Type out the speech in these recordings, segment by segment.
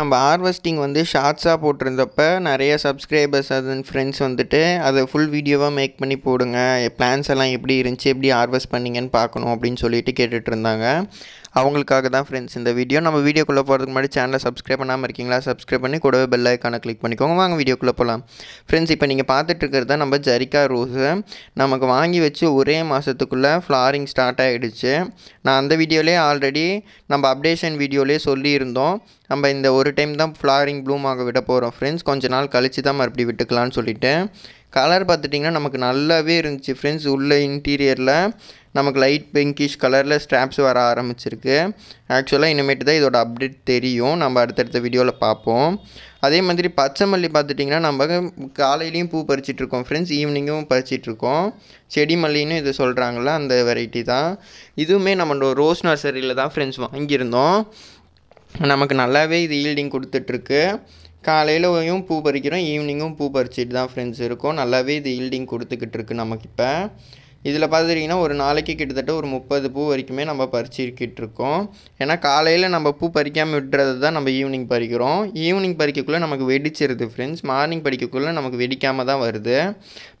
நம்ம ஹார்வெஸ்டிங் வந்து ஷார்ட்ஸாக போட்டிருந்தப்ப நிறைய சப்ஸ்கிரைபர்ஸ் அது ஃப்ரெண்ட்ஸ் வந்துட்டு அதை ஃபுல் வீடியோவாக மேக் பண்ணி போடுங்க. பிளான்ஸ் எல்லாம் எப்படி இருந்துச்சு எப்படி ஹார்வெஸ்ட் பண்ணீங்கன்னு பார்க்கணும் அப்படின்னு சொல்லிட்டு கேட்டுட்ருந்தாங்க அவங்களுக்காக தான் ஃப்ரெண்ட்ஸ் இந்த வீடியோ நம்ம வீடியோக்குள்ளே போகிறதுக்கு முன்னாடி சேனலை சப்ஸ்கிரைப் பண்ணாமல் இருக்கீங்களா? சப்ஸ்கிரைப் பண்ணி கூடவே பெல் ஐக்கானை கிளிக் பண்ணிக்கோங்க. வாங்க வீடியோக்குள்ளே போகலாம் ஃப்ரெண்ட்ஸ் இப்போ நீங்கள் பார்த்துட்டு இருக்கிறது தான் நம்ம ஜரிக்கா ரோஸு நமக்கு வாங்கி வச்சு ஒரே மாதத்துக்குள்ளே ஃப்ளாரிங் ஸ்டார்ட் ஆகிடுச்சு நான் அந்த வீடியோலேயே ஆல்ரெடி நம்ம அப்டேஷன் வீடியோலேயே சொல்லியிருந்தோம். நம்ம இந்த ஒரு டைம் தான் ஃப்ளாரிங் ப்ளூம் ஆக விட போகிறோம் ஃப்ரெண்ட்ஸ் கொஞ்ச நாள் கழித்து தான் மறுபடியும் விட்டுக்கலாம்னு சொல்லிவிட்டு கலர் பார்த்துட்டிங்கன்னா நமக்கு நல்லாவே இருந்துச்சு. ஃப்ரெண்ட்ஸ் உள்ள இன்டீரியரில் நமக்கு லைட் பிங்கிஷ் கலரில் ஸ்ட்ராப்ஸ் வர ஆரம்பிச்சிருக்கு. ஆக்சுவலாக இனிமேட்டு தான் இதோட அப்டேட் தெரியும். நம்ம அடுத்தடுத்த வீடியோவில் பார்ப்போம். அதே மாதிரி பச்சை மல்லி பார்த்துட்டிங்கன்னா நம்ம காலையிலையும் பூ பறிச்சிட்ருக்கோம் ஃப்ரெண்ட்ஸ் ஈவினிங்கும் பறிச்சிட்ருக்கோம் செடி மல்லின்னு இது சொல்கிறாங்களா அந்த வெரைட்டி தான். இதுவுமே நம்ம ரோஸ் நர்சரியில் தான் ஃப்ரெண்ட்ஸ் வாங்கியிருந்தோம். நமக்கு நல்லாவே இது ஈல்டிங் கொடுத்துட்ருக்கு காலையிலையும் பூ பறிக்கிறோம் ஈவினிங்கும் பூ பறிச்சிட்டு தான் ஃப்ரெண்ட்ஸ் இருக்கும். நல்லாவே இது ஈல்டிங் கொடுத்துக்கிட்டு இருக்கு நமக்கு இப்போ இதில் பார்த்துட்டிங்கன்னா ஒரு நாளைக்கு கிட்டத்தட்ட ஒரு முப்பது பூ வரைக்குமே நம்ம பறிச்சிருக்கிட்டு இருக்கோம். ஏன்னா காலையில் நம்ம பூ பறிக்காமல் விட்டுறது தான் நம்ம ஈவினிங் பறிக்கிறோம். ஈவினிங் பறிக்கக்குள்ளே நமக்கு வெடிச்சிருது ஃப்ரெண்ட்ஸ் மார்னிங் பறிக்கக்குள்ளே நமக்கு வெடிக்காமல் தான் வருது.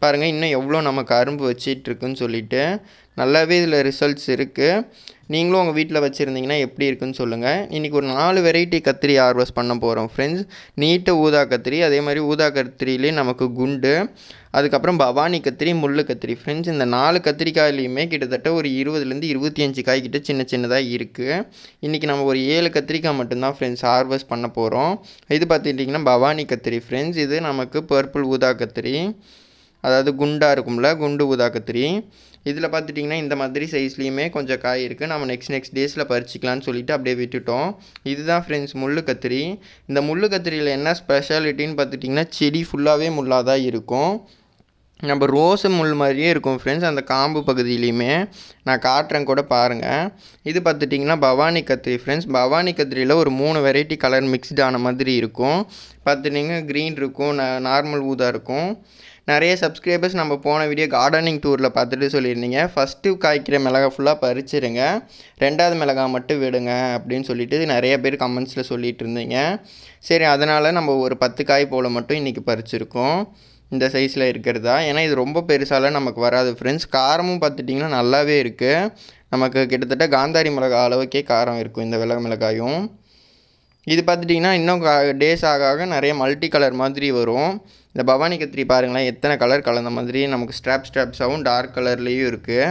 பாருங்கள் இன்னும் எவ்வளோ நமக்கு அரும்பு வச்சிட்ருக்குன்னு சொல்லிட்டு. நல்லாவே இதில் ரிசல்ட்ஸ் இருக்குது நீங்களும் உங்கள் வீட்டில் வச்சுருந்தீங்கன்னா எப்படி இருக்குன்னு சொல்லுங்கள் இன்றைக்கி ஒரு நாலு வெரைட்டி கத்திரி ஹார்வெஸ்ட் பண்ண போகிறோம் ஃப்ரெண்ட்ஸ் நீட்டு ஊதா கத்திரி அதே மாதிரி ஊதா கத்திரிலேயே நமக்கு குண்டு. அதுக்கப்புறம் பவானி கத்திரி முள்ளு கத்திரி ஃப்ரெண்ட்ஸ் இந்த நாலு கத்திரிக்காயிலையுமே கிட்டத்தட்ட ஒரு இருபதுலேருந்து இருபத்தி அஞ்சு காய் கிட்ட சின்ன சின்னதாக இருக்குது இன்றைக்கி நம்ம ஒரு ஏழு கத்திரிக்காய் மட்டும்தான் ஃப்ரெண்ட்ஸ் ஹார்வெஸ்ட் பண்ண போகிறோம் இது பார்த்துக்கிட்டிங்கன்னா பவானி கத்திரி ஃப்ரெண்ட்ஸ் இது நமக்கு பர்பிள் ஊதா கத்திரி. அதாவது குண்டாக இருக்கும்ல குண்டு ஊதா கத்திரி. இதில் பார்த்துட்டிங்கன்னா இந்த மாதிரி சைஸ்லேயுமே கொஞ்சம் காய் இருக்குது நம்ம நெக்ஸ்ட் நெக்ஸ்ட் டேஸில் பறிச்சிக்கலான்னு சொல்லிட்டு அப்படியே விட்டுட்டோம். இதுதான் ஃப்ரெண்ட்ஸ் முள்ளு கத்திரி. இந்த முள்ளு கத்திரியில் என்ன ஸ்பெஷாலிட்டின்னு பார்த்துட்டிங்கன்னா செடி ஃபுல்லாகவே முள்ளாக தான் இருக்கும். நம்ம ரோஸு முள் மாதிரியே இருக்கும் ஃப்ரெண்ட்ஸ் அந்த காம்பு பகுதியிலையுமே. நான் காட்டுறேன் கூட பாருங்கள் இது பார்த்துட்டிங்கன்னா பவானி கத்திரி ஃப்ரெண்ட்ஸ் பவானி கத்திரியில் ஒரு மூணு வெரைட்டி கலர் மிக்ஸ்டு ஆன மாதிரி இருக்கும். பார்த்துட்டிங்கன்னா க்ரீன் இருக்கும் நார்மல் ஊதா இருக்கும். நிறைய சப்ஸ்கிரைபர்ஸ் நம்ம போன வீடியோ கார்டனிங் டூரில் பார்த்துட்டு சொல்லியிருந்தீங்க. ஃபஸ்ட்டு காய்க்கிற மிளகா ஃபுல்லாக பறிச்சிருங்க. ரெண்டாவது மிளகா மட்டும் விடுங்க அப்படின்னு சொல்லிட்டு நிறைய பேர் கமெண்ட்ஸில் சொல்லிகிட்டு இருந்தீங்க. சரி அதனால் நம்ம ஒரு பத்து காய் போல் மட்டும் இன்றைக்கி பறிச்சிருக்கோம். இந்த சைஸில் இருக்கிறதா? ஏன்னா இது ரொம்ப பெருசாலாம் நமக்கு வராது ஃப்ரெண்ட்ஸ் காரமும் பார்த்துட்டிங்கன்னா நல்லாவே இருக்குது நமக்கு கிட்டத்தட்ட காந்தாரி மிளகாய் அளவுக்கே காரம் இருக்கும் இந்த விலக மிளகாயும். இது பார்த்துட்டிங்கன்னா இன்னும் டேஸ் ஆக ஆக நிறைய மல்டி கலர் மாதிரி வரும். இந்த பவானி கத்திரி பாருங்களேன் எத்தனை கலர் கலந்த மாதிரி நமக்கு ஸ்ட்ராப் ஸ்ட்ராப்ஸாகவும் டார்க் கலர்லேயும் இருக்குது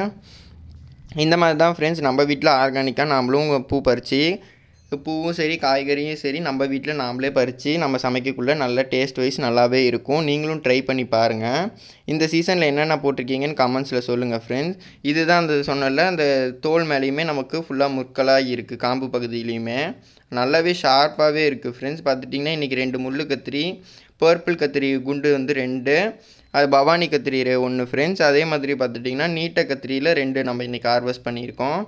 இந்த மாதிரி தான் ஃப்ரெண்ட்ஸ் நம்ம வீட்டில் ஆர்கானிக்காக நாமளும் பூ பறித்து பூவும் சரி காய்கறியும் சரி நம்ம வீட்டில் நாமளே பறித்து நம்ம சமைக்கக்குள்ளே நல்ல டேஸ்ட் வைஸ் நல்லாவே இருக்கும். நீங்களும் ட்ரை பண்ணி பாருங்கள் இந்த சீசனில் என்னென்ன போட்டிருக்கீங்கன்னு கமெண்ட்ஸில் சொல்லுங்கள் ஃப்ரெண்ட்ஸ் இதுதான் அந்த சொன்னல அந்த தோல் மேலேயுமே நமக்கு ஃபுல்லாக முற்களாக இருக்குது காம்பு பகுதியிலையுமே. நல்லாவே ஷார்ப்பாகவே இருக்குது ஃப்ரெண்ட்ஸ் பார்த்துட்டிங்கன்னா இன்றைக்கி ரெண்டு முள்ளு கத்திரி பர்பிள் கத்திரி குண்டு வந்து ரெண்டு அது பவானி கத்திரி ஒன்று ஃப்ரெண்ட்ஸ் அதே மாதிரி பார்த்துட்டிங்கன்னா நீட்ட கத்திரியில் ரெண்டு நம்ம இன்றைக்கி ஹார்வெஸ்ட் பண்ணியிருக்கோம்.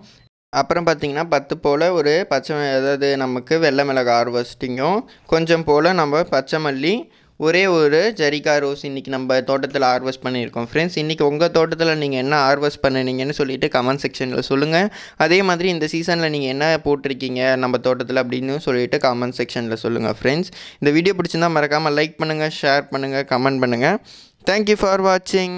அப்புறம் பார்த்திங்கன்னா பத்து போல் ஒரு பச்சை அதாவது நமக்கு வெள்ளை மிளகாய் ஹார்வெஸ்டிங்கும் கொஞ்சம் போல் நம்ம பச்சை மல்லி ஒரே ஒரு ஜரிகா ரோஸ் இன்றைக்கி நம்ம தோட்டத்தில் ஹார்வெஸ்ட் பண்ணியிருக்கோம். ஃப்ரெண்ட்ஸ் இன்றைக்கி உங்கள் தோட்டத்தில் நீங்கள் என்ன ஹார்வெஸ்ட் பண்ணினீங்கன்னு சொல்லிவிட்டு கமெண்ட் செக்ஷனில் சொல்லுங்கள் அதே மாதிரி இந்த சீசனில் நீங்கள் என்ன போட்டிருக்கீங்க நம்ம தோட்டத்தில் அப்படின்னு சொல்லிவிட்டு கமெண்ட் செக்ஷனில் சொல்லுங்கள் ஃப்ரெண்ட்ஸ் இந்த வீடியோ பிடிச்சிருந்தா மறக்காமல் லைக் பண்ணுங்கள் ஷேர் பண்ணுங்கள் கமெண்ட் பண்ணுங்கள் தேங்க்யூ ஃபார் வாட்சிங்